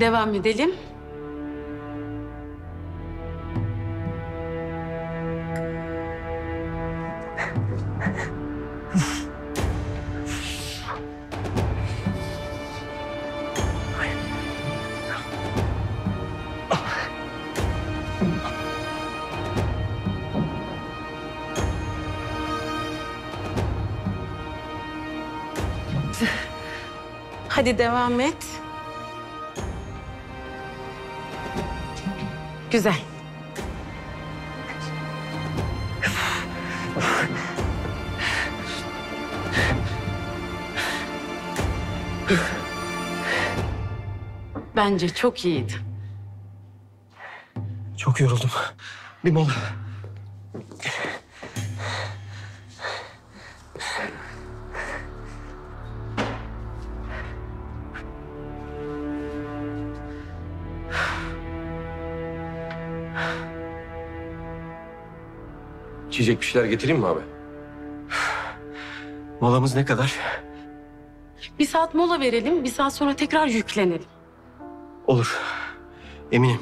Devam edelim. Hadi devam et. Güzel. Bence çok iyiydi. Çok yoruldum. Bir mola. İçecek bir şeyler getireyim mi abi? Molamız ne kadar? Bir saat mola verelim, bir saat sonra tekrar yüklenelim. Olur. Eminim.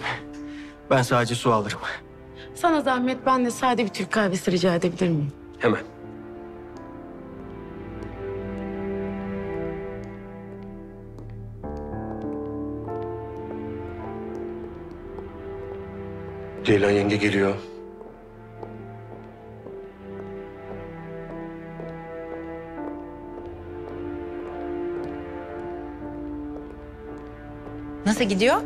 Ben sadece su alırım. Sana zahmet ben de sade bir Türk kahvesi rica edebilir miyim? Hemen. Ceylan yenge geliyor. Nasıl gidiyor?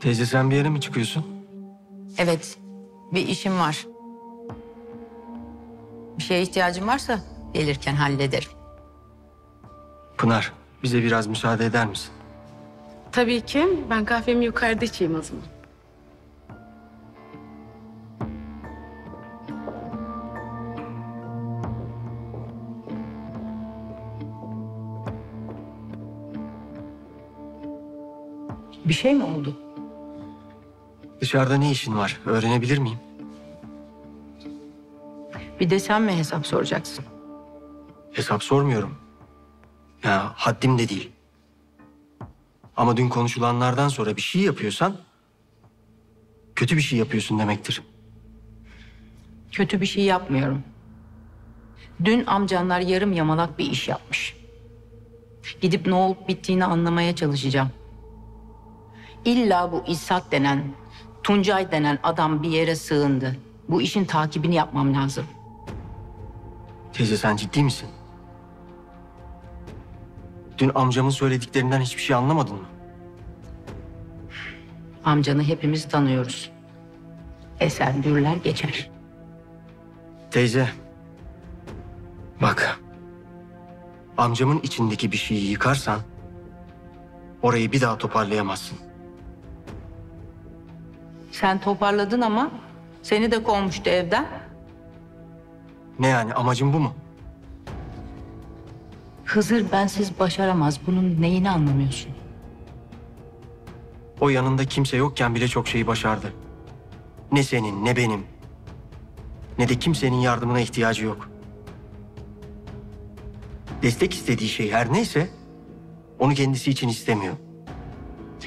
Teyze sen bir yere mi çıkıyorsun? Evet, bir işim var. Bir şeye ihtiyacım varsa gelirken hallederim. Pınar, bize biraz müsaade eder misin? Tabii ki. Ben kahvemi yukarıda içeyim o zaman. Bir şey mi oldu? Dışarıda ne işin var? Öğrenebilir miyim? Bir de sen mi hesap soracaksın? Hesap sormuyorum. Ya haddim de değil. Ama dün konuşulanlardan sonra bir şey yapıyorsan... ...kötü bir şey yapıyorsun demektir. Kötü bir şey yapmıyorum. Dün amcanlar yarım yamalak bir iş yapmış. Gidip ne olup bittiğini anlamaya çalışacağım. İlla bu İshak denen, Tuncay denen adam bir yere sığındı. Bu işin takibini yapmam lazım. Teyze sen ciddi misin? Dün amcamın söylediklerinden hiçbir şey anlamadın mı? Amcanı hepimiz tanıyoruz. Eser dürler geçer. Teyze. Bak. Amcamın içindeki bir şeyi yıkarsan... ...orayı bir daha toparlayamazsın. Sen toparladın ama seni de kovmuştu evden. Ne yani amacın bu mu? Hızır bensiz başaramaz. Bunun neyini anlamıyorsun? O yanında kimse yokken bile çok şeyi başardı. Ne senin ne benim. Ne de kimsenin yardımına ihtiyacı yok. Destek istediği şey her neyse onu kendisi için istemiyor.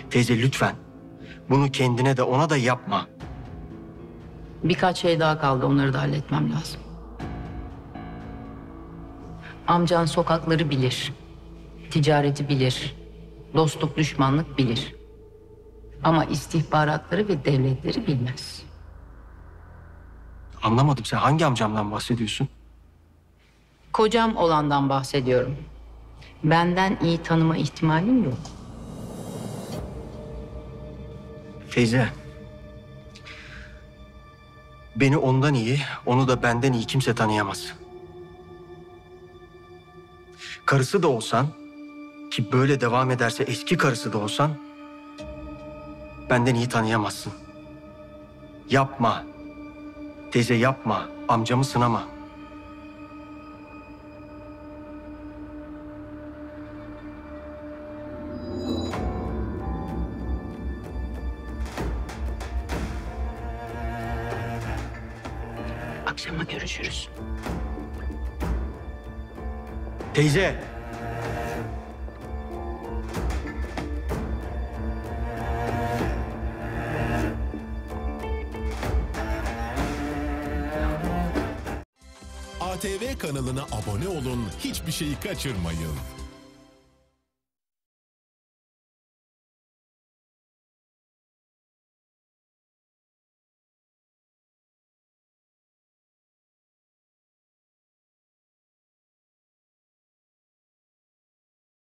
Teyze lütfen bunu kendine de ona da yapma. Birkaç şey daha kaldı. Onları da halletmem lazım. Amcan sokakları bilir. Ticareti bilir. Dostluk, düşmanlık bilir. Ama istihbaratları ve devletleri bilmez. Anlamadım sen hangi amcamdan bahsediyorsun? Kocam olandan bahsediyorum. Benden iyi tanıma ihtimalim yok. Teyze. Beni ondan iyi, onu da benden iyi kimse tanıyamaz. Karısı da olsan, ki böyle devam ederse eski karısı da olsan, benden iyi tanıyamazsın. Yapma. Teyze yapma. Amcamı sınama. Akşama görüşürüz. Teyze. ATV kanalına abone olun, hiçbir şeyi kaçırmayın.